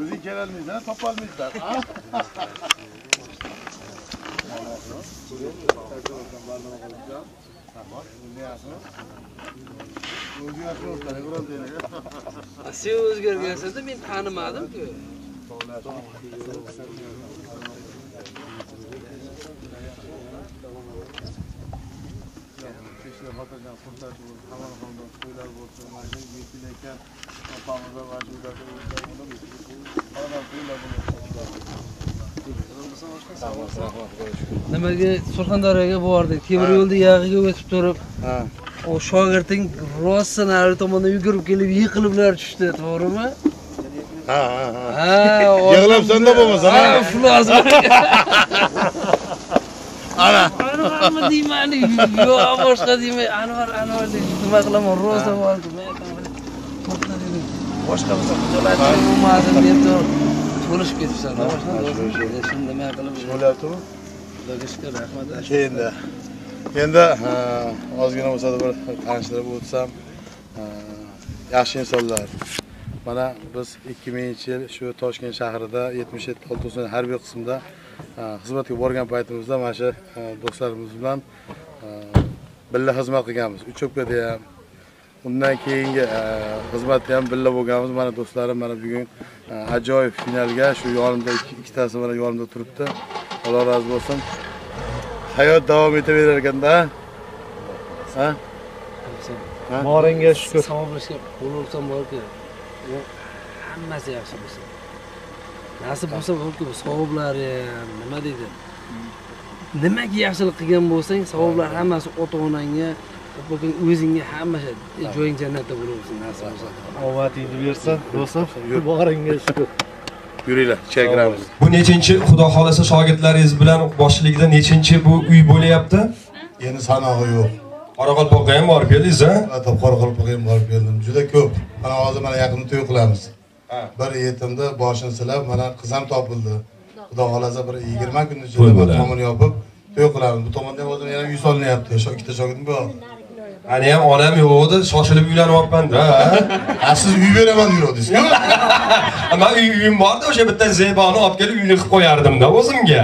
O'zi kelolmaysan, topolmaysan, ha? Sen o'zgargansizda men tanimadim-ku. Thank you. Xotirjam xonadon to'ylar bo'lsin, mana shu yetil shu nimaga surxondaryoga bordik? Temir yo'lda yog'iga o'tib turib u shogirding rosa nari tomondan yugurib kelib yiqiliblar tushdi to'g'rimi? Ha, ha, ha. Yig'labsan-da bo'lmasa, iflos Ana. Anvarmi deyman yo'q boshqa deyman anvar anvar deb nima qilaman men aytaman, to'xta dedim boshqa bo'lsa xijolatchilik bo'lmasin deb turib bo'lishib ketibsan shuni nima qilib Bo'lyaptimi? xudoga shukur rahmat Endi endi ozgina bo'lsa bir tanishtirib o'tsam, yaxshi insonlar. Mana biz 2000-yil shu Toshkent shahrida 77 Olto'sin harbiy qismda xizmatga borgan paytimizda mana shu do'stlarimiz bilan birga xizmat qilganmiz. Uchopkada ham undan keyingi xizmatda ham birga bo'lganmiz. Mana do'stlarim mana bugun ajoyib finalga shu yonimda ikkitasi mana yonimda turibdi. Alloh rozi bo'lsin. hayot davom etaverar ekanda ha boringga shukur savoblashga qo'l ursam borku hammasi yaxshi bo'lsin nasib bo'lsa borku savoblari ham nima deydi nimaga yaxshilik qilgan bo'lsang savoblar hammasi ota onangga opang o'zingga hammasi joying jannatda bo'laversin nasib bo'lsa omadingni bersin do'stim boringga shukur yuringlar ichkari kiramiz Bu nechinchi Xudo xolasa shogirdlaringiz bilan boshchiligida nechinchi bu uy bo'lyapti? endi sanog'i yo'q. Qoraqalpoqqa ham borib keldingiz, a? qoraqalpoqqa ham borib keldim. Juda ko'p. Mana hozir mana yaqinda to'y qilamiz bir yetimni boshini silab mana qiz ham topildi xudo xohlasa bir yigirma kun ichida tomini yopib to'y qilamiz bu tomonda ham hozir yana uy solinyapti ikkita shogirdim bor Ani ham onam yo'q edi, shoshilib uylanyapman-da. ha siz uy beraman Men uy- uyim bor-da, o'sha bitta zeboni olib kelib uyni qilib qo'yardim-da o'zimga.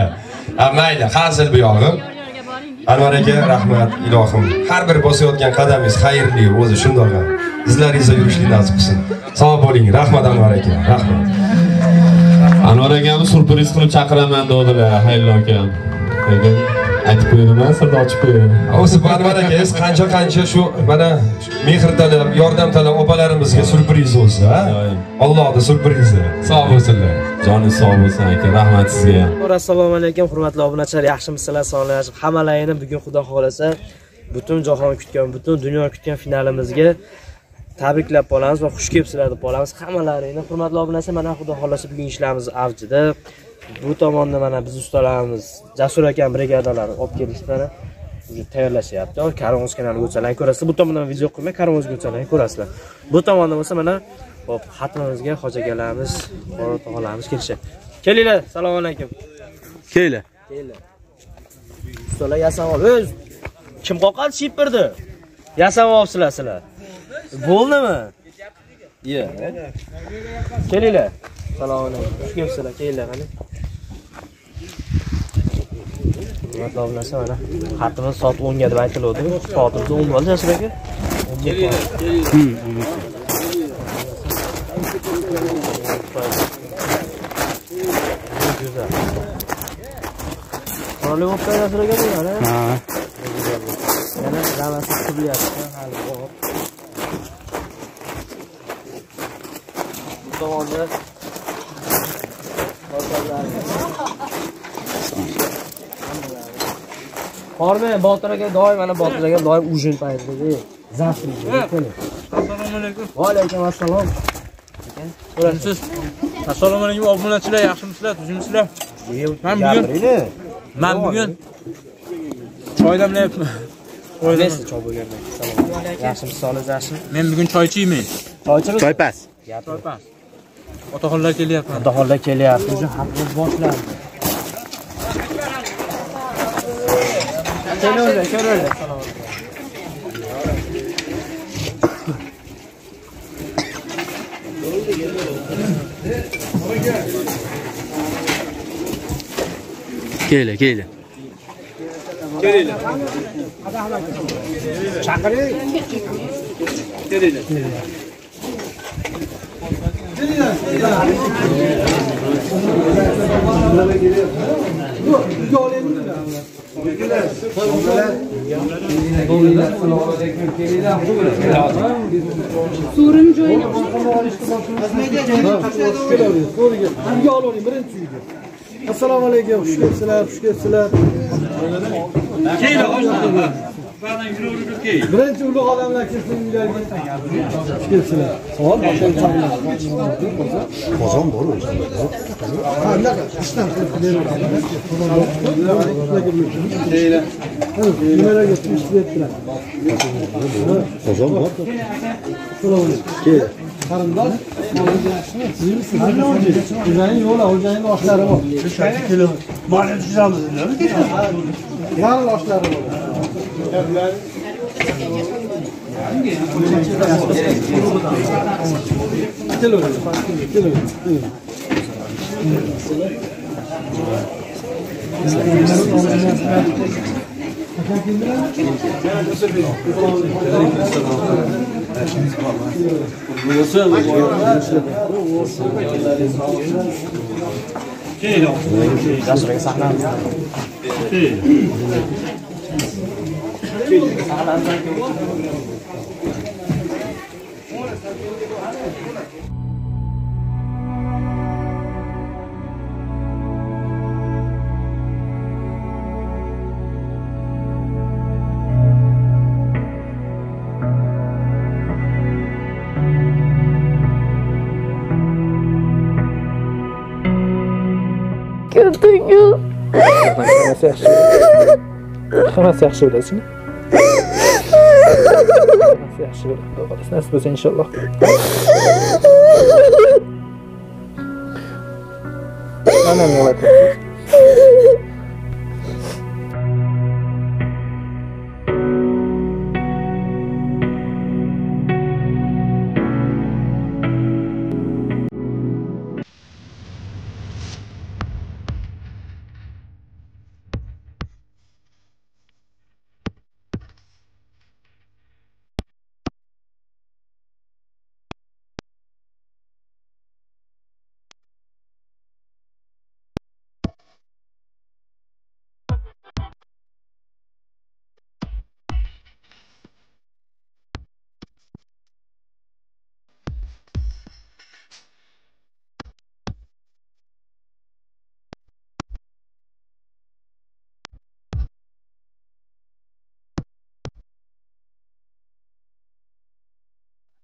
Ha, mayli, hazil bu yog'i. Anvar aka, rahmat ilohim. Har bir bosayotgan qadamingiz xayrli, o'zi shundoq ham. Izlaringizda yurishlik nasib qilsin. Sog' bo'ling. Rahmat Anvar aka. Rahmat. anvar akani surpriz qilib chaqiraman devdilar xayrli akam lekin aytib qo'ydiman sirni ochib qo'ydim O'zi Anvar akangiz qancha qancha shu mana mehr talab, yordam talab opalarimizga surpriz? Doim. Allohning surprizi. sog' bo'lsinlar joningiz sog' bo'lsin aka rahmat sizga ham assalomu alaykum hurmatli obunachilar yaxshimisizlar sog'lig'ingiz hammalaringni bugun xudo xohlasa butun jahon kutgan butun dunyo kutgan finalimizga tabriklab qolamiz va xush kelibsizlar deb qolamiz hammalaringni hurmatli obunachilar mana xudo xohlasa bugun ishlarimiz avjida bu tomonda mana biz ustalarimiz jasur akam brigadalari olib kelishlari уже tayyorlashyapti karomoz kanali go'chalarini ko'rasizlar bu tomondan video qo'ymay karomoz go'chalarini ko'rasizlar bu tomonda bo'lsa mana hop xatmimizga hoji akalarimiz qora tog'alarimiz kelishyapti kelinglar assalomu alaykum kelinglar Kelinglar. Ustalar yasam ol. O'z kim qoqadi shipirdi? Yasam olibsizlar sizlar. Bo'ldimi? Ye. Kelinglar. Assalomu alaykum. Xush kelibsizlar. Kelinglar qani. Hurmatli obunachi mana xatimiz soat 10 ga deb aytiladi. Soatimiz 10 bo'ldi, Jasur aka. Güzel. Qurolli bo'lib Jasur aka bu mana. Ha. Yana ramasi turilyapti hali bor. Bu tomonda Qormen Botir aka doim mana Botir aka doim ujin paytida zavq assalomu alaykum Va alaykum assalom. siz assalomu alaykum obunachilar yaxshimisizlar tuzimsizlar Man bugun- man bugun choy damlayapman Choy damlayapman. choy bo'lganda. Salom. Yaxshimisiz, sog'ligingiz yaxshimi? men bugun choy ichmayman Choychimi? choy pas choy pas otaxonlar kelyapti. Otaxonlar kelyapti. Уже hamma boshlandi kelaverlar kelaverlar kelinglar kelinglar kelinglar chaqiring kelinglar So'rim joyini assalomu alaykum xush kelibsizlar xush kelibsizlar Bazen yürürlük değil. Birinci ulu adamlar kesin ileride. Kesin. Soğan başlayın çabuk. Kozan doğru. Ha ne kadar? İşten kırpıları var. Neyle? Numara getirmiş ettiler. Kozan var. Keyle. Karımdan. Sizin misiniz? Hocanın yola, hocanın aşları var. 5-6 kilo. Mahalle düzenlisi. Yarın aşları var. चलो चलो Sì, no. Sì, da solo che sanno. Sì. Bor hammasi yaxshi bo'lasizmi hammasi yaxshi bo'ladi xudo xohlasa nasib bo'lsa inshaalloh manam yig'latyapsiz